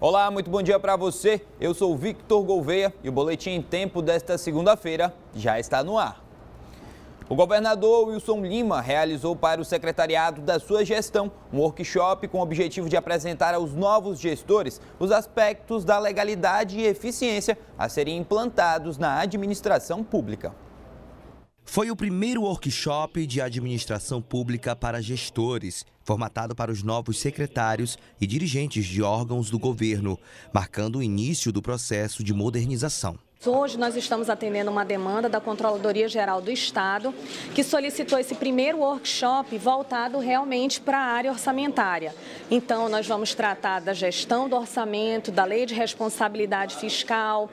Olá, muito bom dia para você. Eu sou Victor Gouveia e o Boletim em Tempo desta segunda-feira já está no ar. O governador Wilson Lima realizou para o secretariado da sua gestão um workshop com o objetivo de apresentar aos novos gestores os aspectos da legalidade e eficiência a serem implantados na administração pública. Foi o primeiro workshop de administração pública para gestores, formatado para os novos secretários e dirigentes de órgãos do governo, marcando o início do processo de modernização. Hoje nós estamos atendendo uma demanda da Controladoria Geral do Estado, que solicitou esse primeiro workshop voltado realmente para a área orçamentária. Então, nós vamos tratar da gestão do orçamento, da lei de responsabilidade fiscal,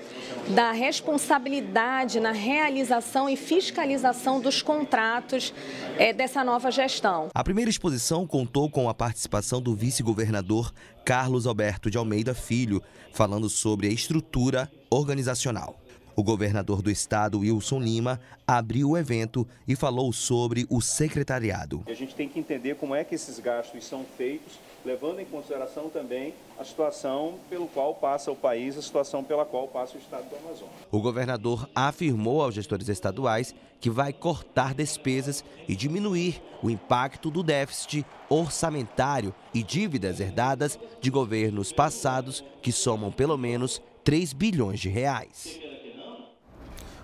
da responsabilidade na realização e fiscalização dos contratos é, dessa nova gestão. A primeira exposição contou com a participação do vice-governador Carlos Alberto de Almeida Filho, falando sobre a estrutura organizacional. O governador do estado, Wilson Lima, abriu o evento e falou sobre o secretariado. A gente tem que entender como é que esses gastos são feitos, levando em consideração também a situação pelo qual passa o país, a situação pela qual passa o estado do Amazonas. O governador afirmou aos gestores estaduais que vai cortar despesas e diminuir o impacto do déficit orçamentário e dívidas herdadas de governos passados que somam pelo menos 3 bilhões de reais.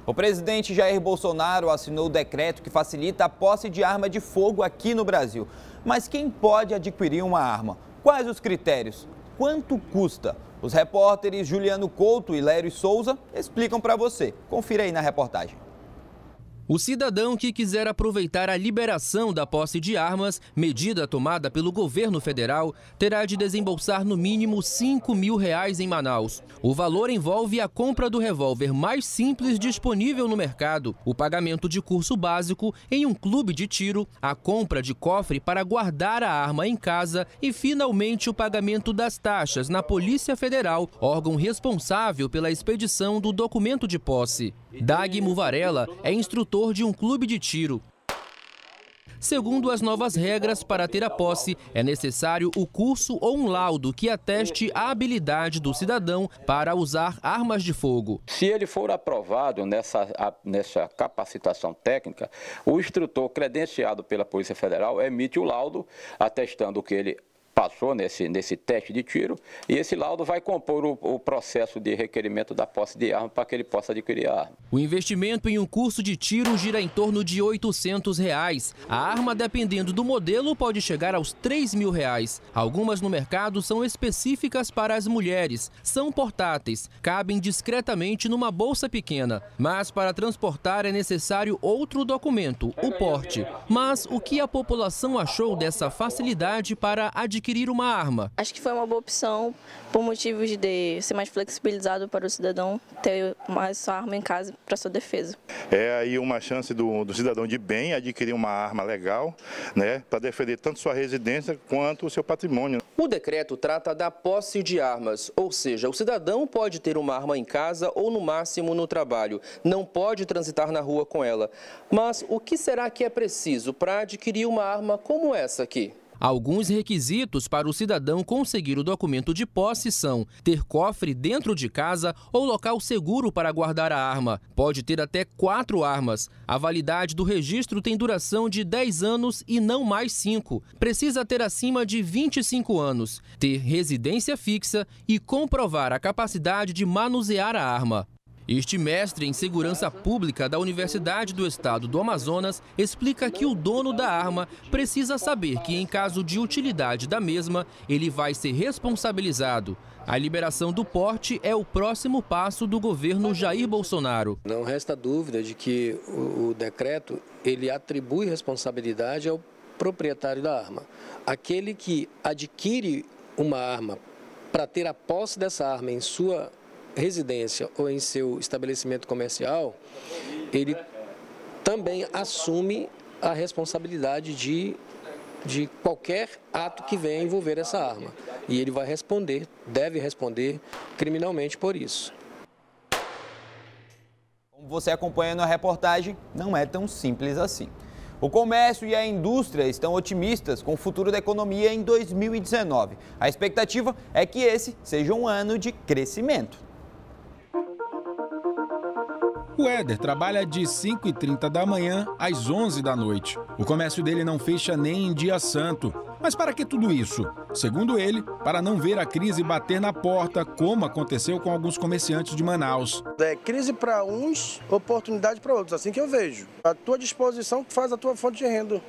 O presidente Jair Bolsonaro assinou o decreto que facilita a posse de arma de fogo aqui no Brasil. Mas quem pode adquirir uma arma? Quais os critérios? Quanto custa? Os repórteres Juliano Couto e Lério Souza explicam para você. Confira aí na reportagem. O cidadão que quiser aproveitar a liberação da posse de armas, medida tomada pelo governo federal, terá de desembolsar no mínimo 5 mil reais em Manaus. O valor envolve a compra do revólver mais simples disponível no mercado, o pagamento de curso básico em um clube de tiro, a compra de cofre para guardar a arma em casa e, finalmente, o pagamento das taxas na Polícia Federal, órgão responsável pela expedição do documento de posse. Dag Muvarela é instrutor de um clube de tiro. Segundo as novas regras, para ter a posse, é necessário o curso ou um laudo que ateste a habilidade do cidadão para usar armas de fogo. Se ele for aprovado nessa, nessa capacitação técnica, o instrutor credenciado pela Polícia Federal emite o laudo atestando que ele passou nesse, nesse teste de tiro e esse laudo vai compor o, o processo de requerimento da posse de arma para que ele possa adquirir a arma. O investimento em um curso de tiro gira em torno de 800 reais. A arma, dependendo do modelo, pode chegar aos 3 mil reais. Algumas no mercado são específicas para as mulheres, são portáteis, cabem discretamente numa bolsa pequena, mas para transportar é necessário outro documento, o porte. Mas o que a população achou dessa facilidade para adquirir adquirir uma arma. Acho que foi uma boa opção por motivos de ser mais flexibilizado para o cidadão ter mais sua arma em casa para sua defesa. É aí uma chance do, do cidadão de bem adquirir uma arma legal, né, para defender tanto sua residência quanto o seu patrimônio. O decreto trata da posse de armas, ou seja, o cidadão pode ter uma arma em casa ou no máximo no trabalho, não pode transitar na rua com ela. Mas o que será que é preciso para adquirir uma arma como essa aqui? Alguns requisitos para o cidadão conseguir o documento de posse são ter cofre dentro de casa ou local seguro para guardar a arma. Pode ter até quatro armas. A validade do registro tem duração de 10 anos e não mais 5. Precisa ter acima de 25 anos, ter residência fixa e comprovar a capacidade de manusear a arma. Este mestre em segurança pública da Universidade do Estado do Amazonas explica que o dono da arma precisa saber que, em caso de utilidade da mesma, ele vai ser responsabilizado. A liberação do porte é o próximo passo do governo Jair Bolsonaro. Não resta dúvida de que o, decreto ele atribui responsabilidade ao proprietário da arma. Aquele que adquire uma arma para ter a posse dessa arma em sua residência ou em seu estabelecimento comercial, ele também assume a responsabilidade de, de qualquer ato que venha envolver essa arma. E ele vai responder, deve responder criminalmente por isso. Como você acompanha na reportagem, não é tão simples assim. O comércio e a indústria estão otimistas com o futuro da economia em 2019. A expectativa é que esse seja um ano de crescimento. O Éder trabalha de 5h30 da manhã às 11 da noite. O comércio dele não fecha nem em dia santo. Mas para que tudo isso? Segundo ele, para não ver a crise bater na porta, como aconteceu com alguns comerciantes de Manaus. É crise para uns, oportunidade para outros, assim que eu vejo. A tua disposição faz a tua fonte de renda.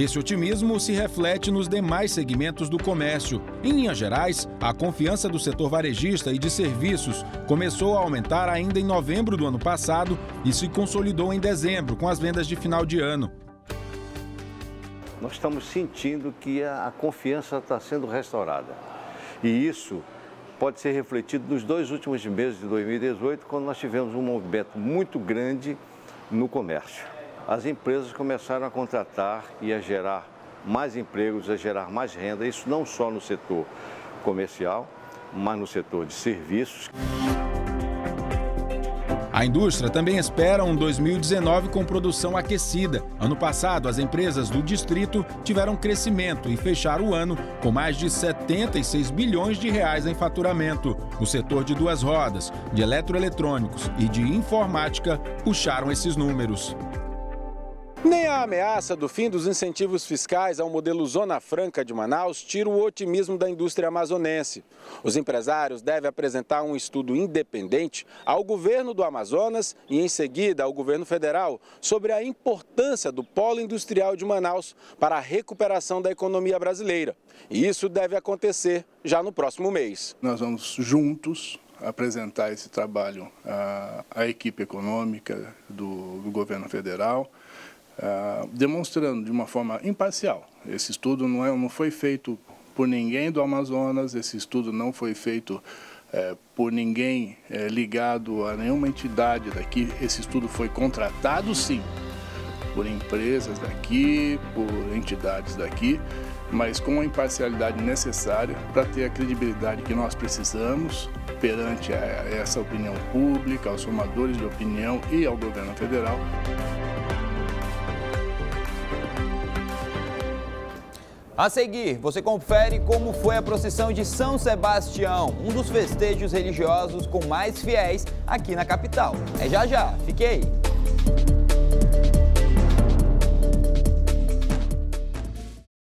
Esse otimismo se reflete nos demais segmentos do comércio. Em linhas gerais, a confiança do setor varejista e de serviços começou a aumentar ainda em novembro do ano passado e se consolidou em dezembro, com as vendas de final de ano. Nós estamos sentindo que a confiança está sendo restaurada. E isso pode ser refletido nos dois últimos meses de 2018, quando nós tivemos um movimento muito grande no comércio as empresas começaram a contratar e a gerar mais empregos, a gerar mais renda, isso não só no setor comercial, mas no setor de serviços. A indústria também espera um 2019 com produção aquecida. Ano passado, as empresas do distrito tiveram crescimento e fecharam o ano com mais de 76 bilhões de reais em faturamento. O setor de duas rodas, de eletroeletrônicos e de informática puxaram esses números. Nem a ameaça do fim dos incentivos fiscais ao modelo Zona Franca de Manaus tira o otimismo da indústria amazonense. Os empresários devem apresentar um estudo independente ao governo do Amazonas e, em seguida, ao governo federal sobre a importância do polo industrial de Manaus para a recuperação da economia brasileira. E isso deve acontecer já no próximo mês. Nós vamos juntos apresentar esse trabalho à, à equipe econômica do, do governo federal ah, demonstrando de uma forma imparcial. Esse estudo não, é, não foi feito por ninguém do Amazonas, esse estudo não foi feito é, por ninguém é, ligado a nenhuma entidade daqui. Esse estudo foi contratado, sim, por empresas daqui, por entidades daqui, mas com a imparcialidade necessária para ter a credibilidade que nós precisamos perante a, essa opinião pública, aos formadores de opinião e ao governo federal. A seguir, você confere como foi a procissão de São Sebastião, um dos festejos religiosos com mais fiéis aqui na capital. É já já, fique aí!